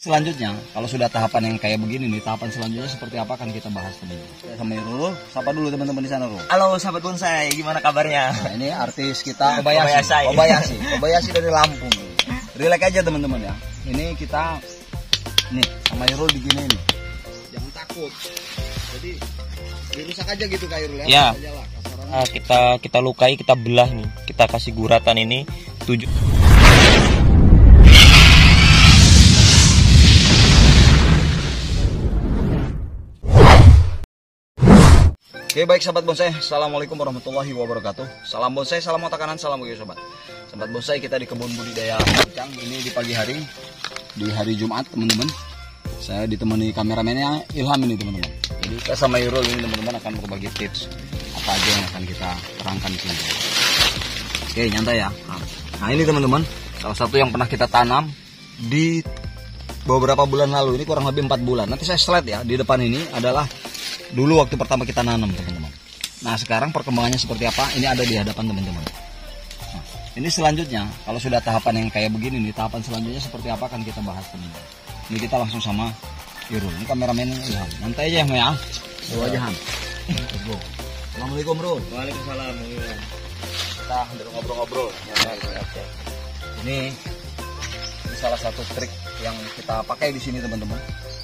Selanjutnya, kalau sudah tahapan yang kayak begini nih, tahapan selanjutnya seperti apa akan kita bahas teman Sama Irul, sapa dulu teman-teman di sana, Rul. Halo sahabat bonsai, gimana kabarnya? Nah, ini artis kita Obayashi. Obayashi. Obayashi, Obayashi dari Lampung. Relax aja teman-teman ya. Ini kita nih sama Irul begini nih. Jangan takut. Jadi dirusak aja gitu Kak Irul ya. Ya. Nah, kita kita lukai, kita belah nih. Kita kasih guratan ini tujuh. Oke baik sahabat bonsai, Assalamualaikum warahmatullahi wabarakatuh. Salam bonsai, salam otak kanan, salam bagi sobat. Sahabat bonsai kita di kebun budidaya kacang Ini di pagi hari, di hari Jumat teman-teman. Saya ditemani kameramennya Ilham ini teman-teman. Jadi kita sama Irul ini teman-teman akan berbagi tips Apa aja yang akan kita terangkan di sini. Oke nyantai ya. Nah ini teman-teman, salah satu yang pernah kita tanam Di beberapa bulan lalu, ini kurang lebih 4 bulan. Nanti saya slide ya, di depan ini adalah dulu waktu pertama kita nanam teman-teman. Nah sekarang perkembangannya seperti apa? Ini ada di hadapan teman-teman. Nah, ini selanjutnya kalau sudah tahapan yang kayak begini nih, tahapan selanjutnya seperti apa akan kita bahas teman-teman. Ini kita langsung sama Irul. Ini kameramen Ilham. Nanti aja ya. Bawa aja Han. Assalamualaikum bro. Waalaikumsalam. Kita dulu ngobrol-ngobrol. Ini, ini salah satu trik yang kita pakai di sini teman-teman.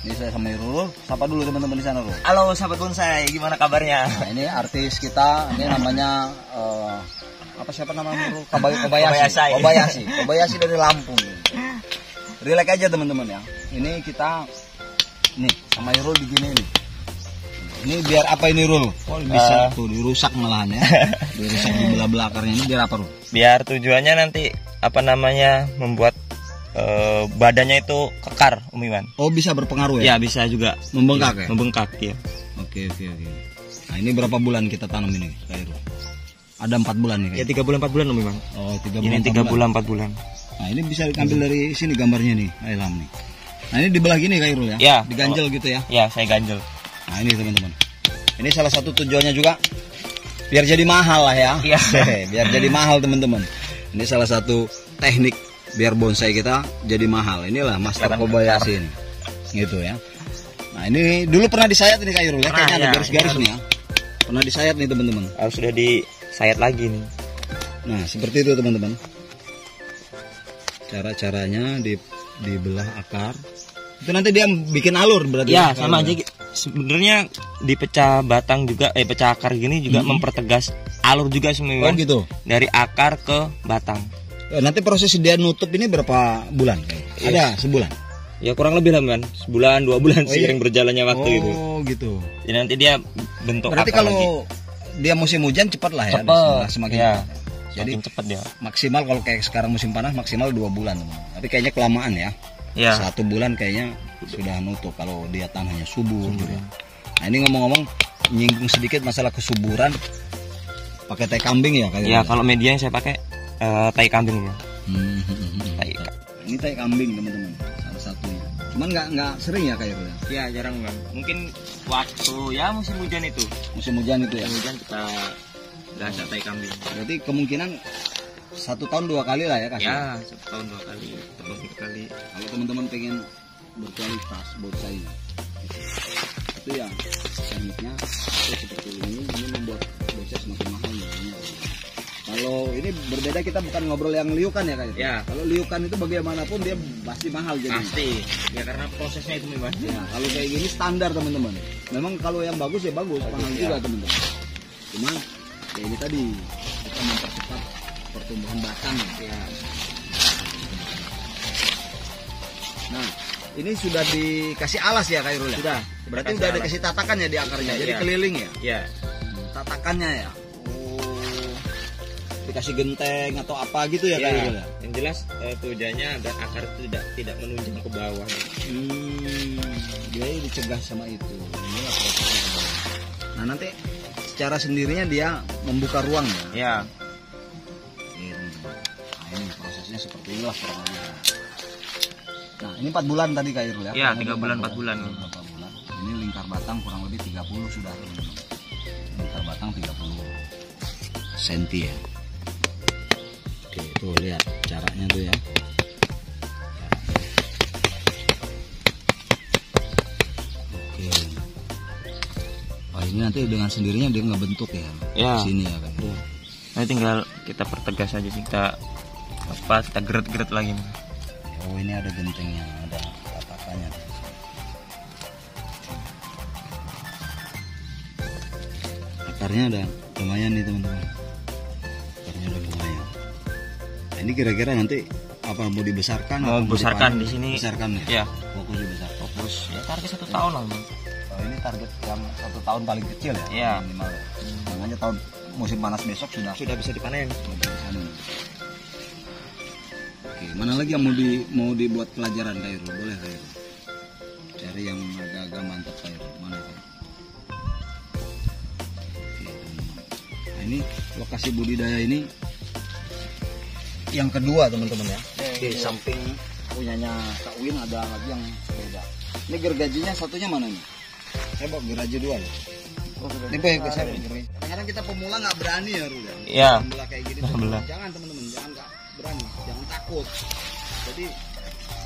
Ini saya sama Irul. Sapa dulu teman-teman di sana Rul. Halo sahabat bonsai, gimana kabarnya? Nah, ini artis kita, ini namanya eh, apa siapa namanya? Kabay Kobayashi. Kobayashi. Kobayashi. Kobayashi dari Lampung. Relax aja teman-teman ya. Ini kita nih sama Irul begini nih. Ini biar apa ini Rul? Oh, bisa Eh. tuh dirusak malahan ya. dirusak di belah-belah akarnya ini biar apa Rul? Biar tujuannya nanti apa namanya membuat eh, badannya itu kekar, Om Iwan. Oh, bisa berpengaruh ya? Ya bisa juga Membengkak ya? membengkak ya. Oke, oke, oke. Nah, ini berapa bulan kita tanam ini, Kak Irul? Ada empat bulan nih Ya tiga bulan empat bulan Om Iwan. Oh, tiga bulan. Ini tiga bulan empat bulan. Nah ini bisa diambil dari sini gambarnya nih, Ilham nih. Nah ini dibelah gini Kak Irul ya? Ya. Diganjel gitu ya. Ya saya ganjel. Nah ini teman-teman. Ini salah satu tujuannya juga biar jadi mahal lah ya. Iya. biar jadi mahal teman-teman. Ini salah satu teknik biar bonsai kita jadi mahal. Inilah Master Kobayashi ini. Gitu ya. Nah ini dulu pernah disayat nih Kak Irul ya. Kayaknya ada ya. garis-garis Ini nih ya. Pernah disayat nih teman-teman. Harus sudah disayat lagi nih. Nah, seperti itu teman-teman. Cara-caranya di dibelah akar. Itu nanti dia bikin alur berarti. Ya Kak sama aja. Sebenarnya dipecah batang juga, eh pecah akar gini juga mempertegas alur juga Oh semua gitu. dari akar ke batang. Eh, Nanti proses dia nutup ini berapa bulan? Yes. Ada sebulan. Ya kurang lebih lah man, sebulan dua bulan Oh, iya. seiring berjalannya waktu gitu. oh gitu. Jadi nanti dia bentuk Berarti akar kalau lagi. dia musim hujan cepat lah ya. Cepet. Semakin Ya. cepat. Jadi cepat dia. maksimal kalau kayak sekarang musim panas maksimal dua bulan. Tapi kayaknya kelamaan ya. Ya. Satu bulan kayaknya sudah nutup kalau dia tanahnya subur. gitu ya. Nah ini ngomong-ngomong nyinggung sedikit masalah kesuburan. Pakai teh kambing ya kayak Ya kalau media yang saya pakai eh, tai kambing ya. Hmm. Tai. Ini tai kambing teman-teman, salah satunya. Cuman nggak nggak sering ya kayak ya. Ya jarang bang. Mungkin waktu ya musim hujan itu. Musim hujan itu ya. Musim hujan kita gasak tai kambing. Berarti kemungkinan satu tahun dua kali lah ya kasih. Ya satu tahun dua kali atau tiga kali. Kalau teman-teman pengen berkualitas bonsai, gitu. itu ya tekniknya itu seperti ini. Kalau ini berbeda kita bukan ngobrol yang liukan ya kayak. Ya. Kalau liukan itu bagaimanapun dia pasti mahal jadi. Pasti. Ya karena prosesnya itu memang. Ya, kalau kayak gini standar teman-teman. Memang kalau yang bagus ya bagus, mahal ya. juga teman-teman. Cuma ya ini tadi kita mempercepat pertumbuhan batang ya. Nah, ini sudah dikasih alas ya Kairul ya? Sudah. Berarti Dikasih udah alas. dikasih tatakan ya di akarnya, Iya, jadi iya. keliling ya? Ya. Tatakannya ya? Dikasih genteng atau apa gitu ya, Ya, Kairul ya? yang jelas eh, tujuannya agar akar itu tidak tidak menunjang ke bawah. Hmm, dia dicegah sama itu. Inilah prosesnya. Nah nanti secara sendirinya dia membuka ruang ya. Ya. Nah ini prosesnya seperti inilah kurang lebih. Nah ini 4 bulan tadi Kak Irul ya? Ya, tiga lebih bulan, empat empat bulan. Empat bulan. Ini lingkar batang kurang lebih 30 sudah. Lingkar batang 30 senti ya oke tuh lihat caranya tuh ya. Oke. Oh ini nanti dengan sendirinya dia nggak bentuk ya, ya. sini ya kan ya. Nah, tinggal kita pertegas aja kita apa kita geret-geret lagi. Oh ini ada gentengnya ada ratakannya akarnya ada lumayan nih teman-teman ini kira-kira nanti apa mau dibesarkan? Mau besarkan di sini. Besarkan ya. Ya, Fokus dibesarkan. fokus. Ya target satu tahun lah. Bang. Oh, ini target yang satu tahun paling kecil ya? Iya. Minimal. ya. Makanya tahun musim panas besok sudah Sudah bisa dipanen. Oke, mana lagi yang mau di mau dibuat pelajaran Kak Irul? Boleh Kak Irul? Cari yang agak-agak mantap Kak Irul. Mana teman-teman. Nah, ini lokasi budidaya ini yang kedua teman-teman ya. Di samping punyanya Kak Win ada lagi yang beda. Ini gergajinya satunya mana nih? Saya bawa gergaji dua ya. Ini Pak, ikut saya. Kadang-kadang kita pemula nggak berani ya Rul ya. Iya. Membelah kayak gini. Jangan teman-teman, jangan nggak berani, jangan takut. Jadi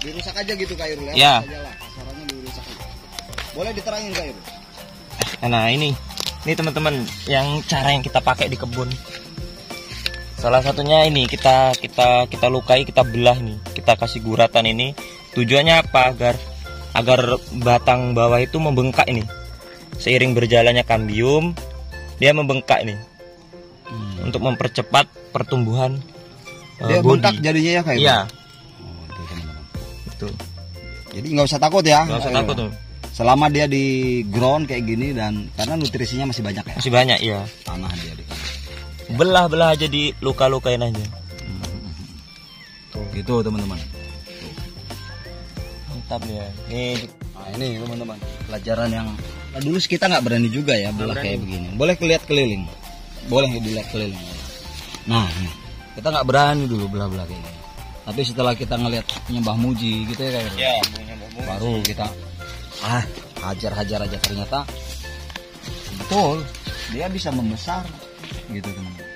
dirusak aja gitu Kak Irul ya. Iya. Aja lah, kasarannya dirusak aja. Boleh diterangin Kak Irul? Nah ini, ini teman-teman yang cara yang kita pakai di kebun. Salah satunya ini kita kita kita lukai, kita belah nih, kita kasih guratan ini. Tujuannya apa? Agar agar batang bawah itu membengkak ini. Seiring berjalannya kambium, dia membengkak ini untuk mempercepat pertumbuhan uh, Dia body. bengkak jadinya ya Kak Irul? Iya, Oh, itu teman-teman. itu. Jadi nggak usah takut ya. Gak usah Kak takut tuh. Selama dia di ground kayak gini dan karena nutrisinya masih banyak ya. Masih banyak ya. Tanah dia. Belah-belah aja di luka-lukain aja. Gitu teman-teman. Mantap ya. Nih Nah ini teman-teman pelajaran yang nah, dulu kita nggak berani juga ya belah berani. kayak begini. Boleh kelihat keliling, boleh dilihat keliling. Nah nih, kita nggak berani dulu belah-belah kayak gini. Tapi setelah kita ngelihat nyembah muji gitu ya kayak Ya, punya bumbu. baru kita ah hajar-hajar aja ternyata betul dia bisa membesar gitu teman-teman.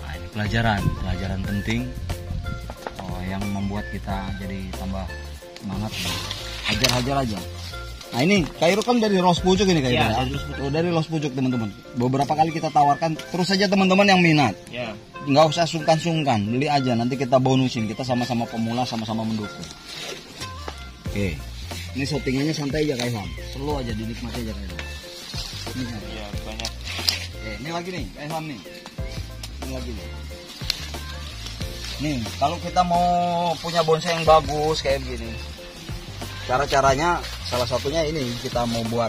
Nah ini pelajaran, pelajaran penting oh, yang membuat kita jadi tambah semangat. Hajar-hajar aja. Nah ini Kairu kan dari Los Pucuk ini Kairu Iya, ya. dari Los Pucuk. Oh, dari Los Pucuk teman-teman. Beberapa kali kita tawarkan terus saja teman-teman yang minat. Ya. Nggak usah sungkan-sungkan, beli aja nanti kita bonusin. Kita sama-sama pemula, sama-sama mendukung. Oke. Ini settingannya santai aja Ilham. Slow aja dinikmati aja Ilham. Ini. Iya, banyak. Oke, ini lagi nih, Ilham nih. Ini lagi nih. Nih, kalau kita mau punya bonsai yang bagus kayak begini. Cara-caranya salah satunya ini kita mau buat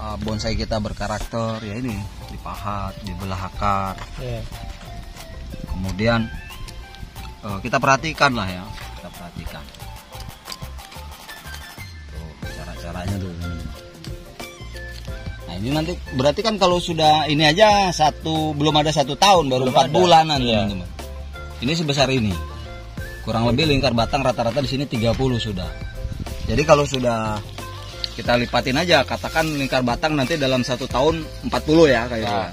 uh, bonsai kita berkarakter ya ini dipahat, dibelah akar, Ya. kemudian eh, kita perhatikan lah ya kita perhatikan ini nanti berarti kan kalau sudah ini aja satu belum ada satu tahun baru empat bulanan Iya. teman-teman ini sebesar ini kurang lebih lingkar batang rata-rata di sini 30 sudah jadi kalau sudah kita lipatin aja katakan lingkar batang nanti dalam satu tahun 40 ya kayak Ya.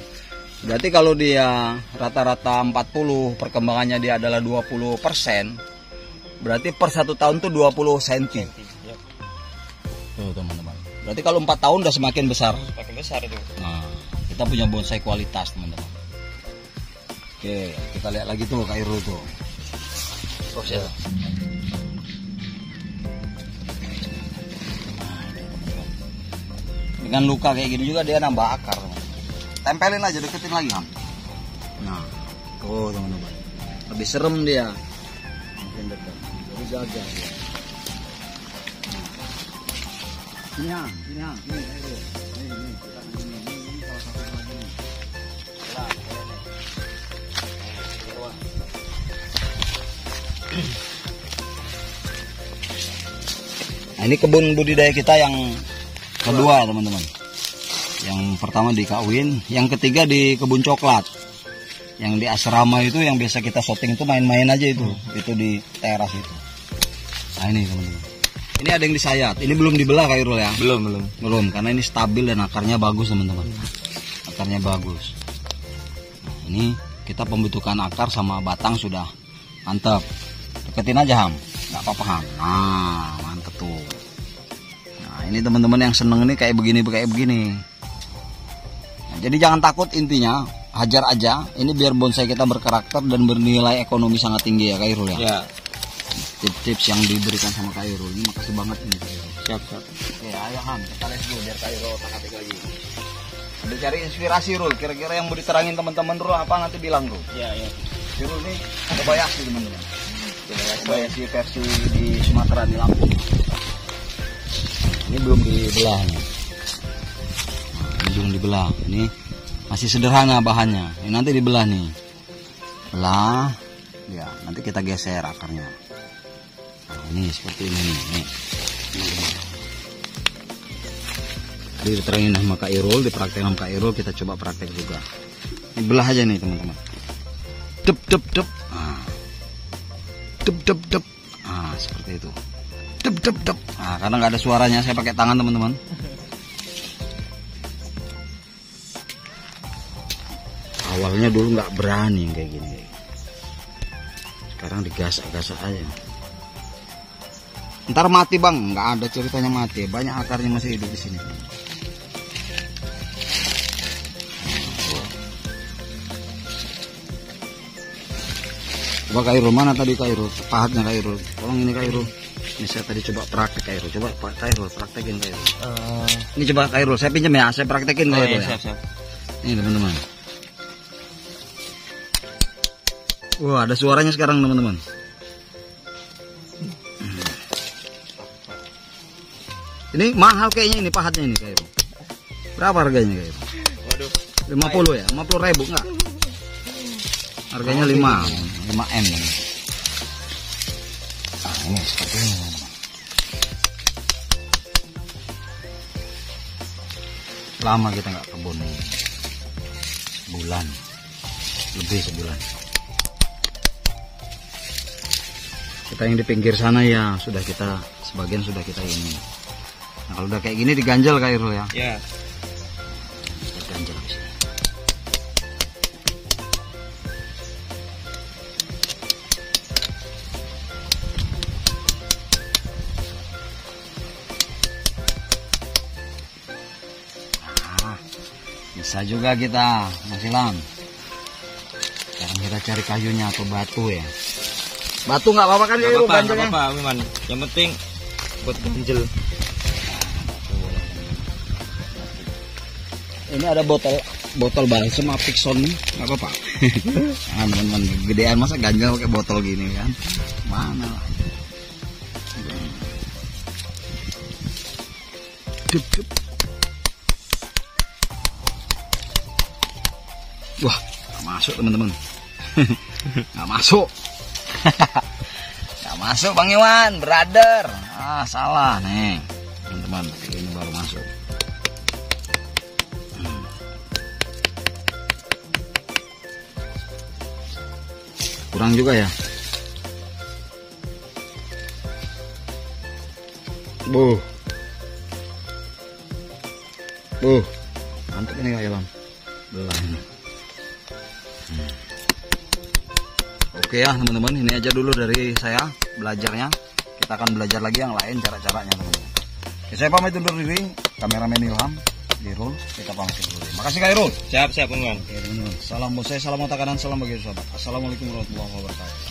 Berarti kalau dia rata-rata 40 perkembangannya dia adalah 20 persen, berarti per satu tahun tuh 20 cm. Ya. Tuh teman-teman. Berarti kalau empat tahun udah semakin besar. Makin besar itu. Nah, kita punya bonsai kualitas teman-teman. Oke, kita lihat lagi tuh Kak Irul tuh. Ya. Dengan luka kayak gini juga dia nambah akar. Tempelin aja, deketin lagi ham. Nah, tuh teman-teman. Lebih serem dia. Makin dekat. Lebih jaga dia. Sini sini sini. Ini, ini, kita ke sini. Ini, ini salah satu lagi nih. Lah, boleh nih. Nah, ini kebun budidaya kita yang kedua teman-teman. Yang pertama di Kawin, yang ketiga di kebun coklat. Yang di asrama itu yang biasa kita syuting itu main-main aja itu, itu di teras itu. Nah ini teman-teman. Ini ada yang disayat, ini belum dibelah Kak Irul ya? Belum, belum. Belum, karena ini stabil dan akarnya bagus teman-teman. Akarnya bagus. Nah, ini kita pembentukan akar sama batang sudah mantap. Deketin aja Ham, nggak apa-apa Ham. Nah, mantep tuh. Nah ini teman-teman yang seneng ini kayak begini kayak begini. Nah, jadi jangan takut intinya hajar aja. Ini biar bonsai kita berkarakter dan bernilai ekonomi sangat tinggi ya Kak Irul ya. Ya, Tips-tips yang diberikan sama Kak Irul ini makasih banget ini siap siap. Oke, ayo Han, kita les dulu biar Kak Irul otak-atik lagi. Sambil cari inspirasi Rul, kira-kira yang mau diterangin teman-teman Rul apa nanti bilang Rul. Ya ya. Si Rul ini Kobayashi teman-teman. Kobayashi versi di Sumatera di Lampung. Ini belum dibelah nih. Nah, ini belum dibelah. Ini masih sederhana bahannya. Ini nanti dibelah nih. Belah. Ya, nanti kita geser akarnya. Ini seperti ini nih. nih. Tadi diterangin sama Kak Irul, dipraktekin sama Kak Irul, kita coba praktek juga. Belah aja nih teman-teman. Dep dep dep. Nah. Dep dep dep. Nah, seperti itu. Dep dep dep. Nah, karena nggak ada suaranya, saya pakai tangan teman-teman. Awalnya dulu nggak berani kayak gini. Sekarang digasak-gasak aja. Ntar mati bang, nggak ada ceritanya mati. Banyak akarnya masih hidup di sini. Coba Kairul mana tadi Kairul? Pahatnya Kairul. Tolong ini Kairul. Ini saya tadi coba praktek Kairul. Coba Pak Kairul praktekin Kairul. Eh, Ini coba Kairul. Saya pinjam ya. Saya praktekin oh Kairul iya, ya. siap siap. Ini teman-teman. Wah ada suaranya sekarang teman-teman. Ini mahal kayaknya ini pahatnya ini Kairul. Berapa harganya Kairul? Waduh. 50 ya? 50 ribu enggak? Harganya 5 5 M Nah ini seperti ini. Lama kita nggak kebun nih Sebulan Lebih sebulan Kita yang di pinggir sana ya Sudah kita Sebagian sudah kita ini Nah kalau udah kayak gini diganjel Kak Irul ya Ya. Kita ganjel. Nah, bisa juga kita Mas Ilham. Sekarang kita cari kayunya atau batu ya. Batu nggak apa-apa kan Gak Kak Irul, apa-apa. Yang penting buat ganjel. Ini ada botol botol balsam Apixon nih, nggak apa-apa. ah, teman-teman gedean masa ganjel pakai botol gini kan? Mana lah? Wah, nggak masuk teman-teman. nggak masuk. nggak masuk Bang Iwan, brother. Ah, salah nih. Teman-teman, ini baru masuk. Kurang juga ya? Buh. Buh. Mantap ini kayak lam belah ini. Hmm. oke ya teman-teman. Ini aja dulu dari saya belajarnya. Kita akan belajar lagi yang lain cara-caranya teman-teman. Saya pamit undur diri. Kameramen Ilham Dirul kita pamit diri makasih Kak Irul Siap, siap, salam buat saya, salam otak kanan, salam bagi sahabat. Assalamualaikum warahmatullahi wabarakatuh.